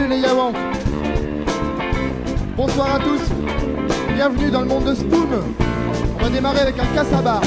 Salut les Yawans Bonsoir à tous. Bienvenue dans le monde de Spoon. On va démarrer avec un casse à barre.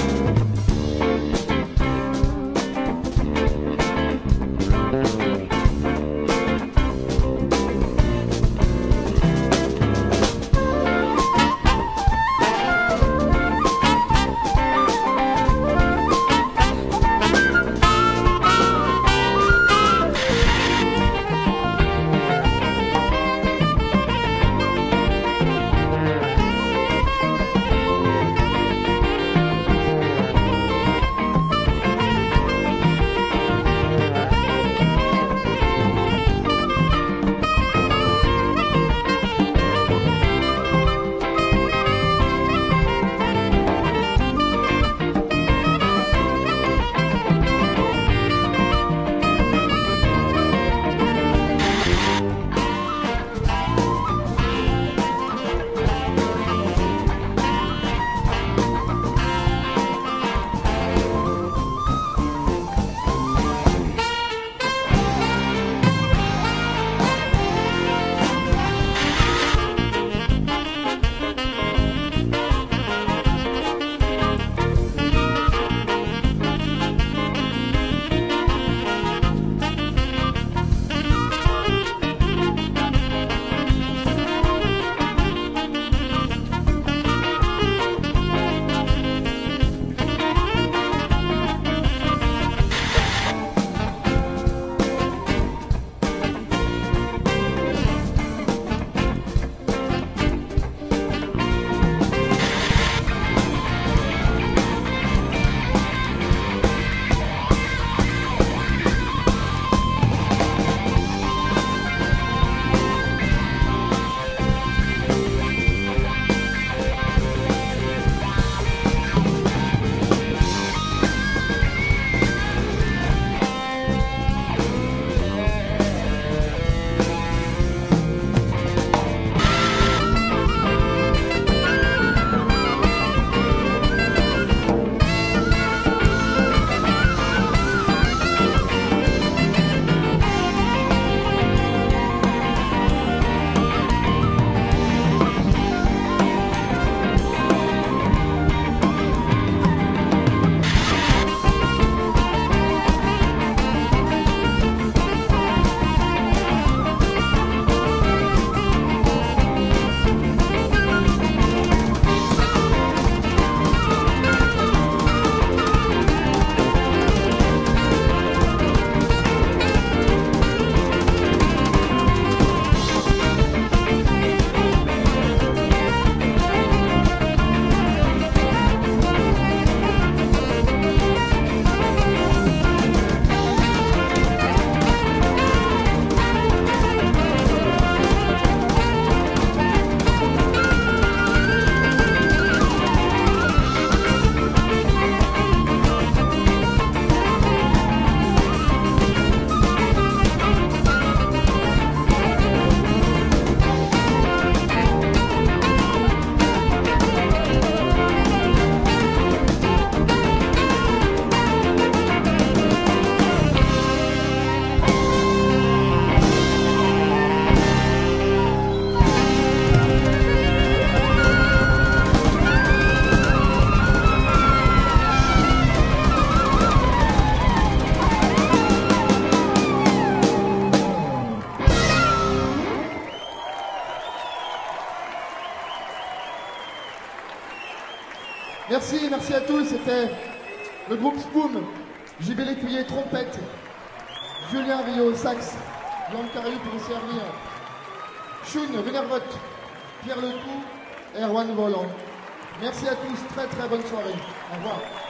Merci, merci à tous. C'était le groupe Spoon, JB Lécuyer, trompette, Julien Rio, sax, Jean Cariou pour servir, Chun, Vénervote, Pierre Letou, Erwan Volant. Merci à tous, très très bonne soirée. Au revoir.